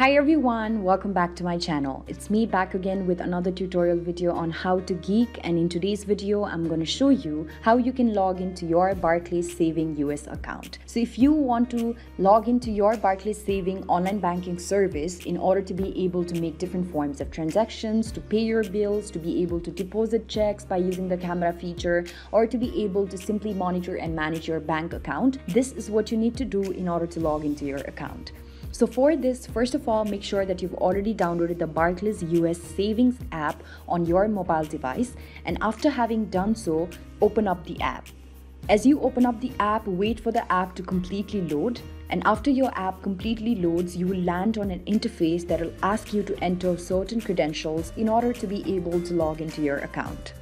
Hi everyone, welcome back to my channel. It's me back again with another tutorial video on how to geek and in today's video I'm going to show you how you can log into your Barclays Saving US account. So if you want to log into your Barclays Saving online banking service in order to be able to make different forms of transactions, to pay your bills, to be able to deposit checks by using the camera feature, or to be able to simply monitor and manage your bank account, this is what you need to do in order to log into your account. So for this, first of all, make sure that you've already downloaded the Barclays US Savings app on your mobile device. And after having done so, open up the app. As you open up the app, wait for the app to completely load. And after your app completely loads, you will land on an interface that will ask you to enter certain credentials in order to be able to log into your account.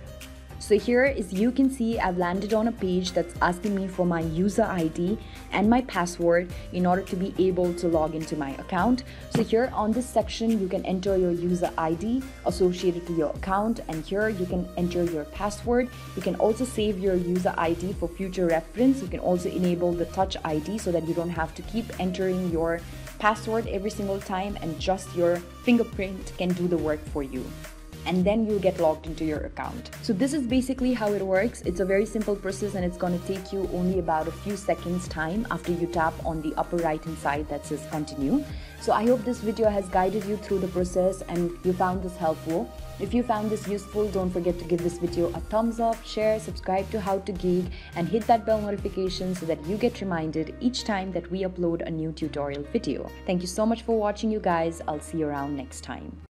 So here as you can see I've landed on a page that's asking me for my user ID and my password in order to be able to log into my account. So here on this section you can enter your user ID associated to your account and here you can enter your password. You can also save your user ID for future reference. You can also enable the touch ID so that you don't have to keep entering your password every single time and just your fingerprint can do the work for you and then you get logged into your account. So this is basically how it works. It's a very simple process and it's going to take you only about a few seconds time after you tap on the upper right hand side that says continue. So I hope this video has guided you through the process and you found this helpful. If you found this useful, don't forget to give this video a thumbs up, share, subscribe to How to Geek and hit that bell notification so that you get reminded each time that we upload a new tutorial video. Thank you so much for watching you guys. I'll see you around next time.